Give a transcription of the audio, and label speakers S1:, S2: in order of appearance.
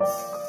S1: you.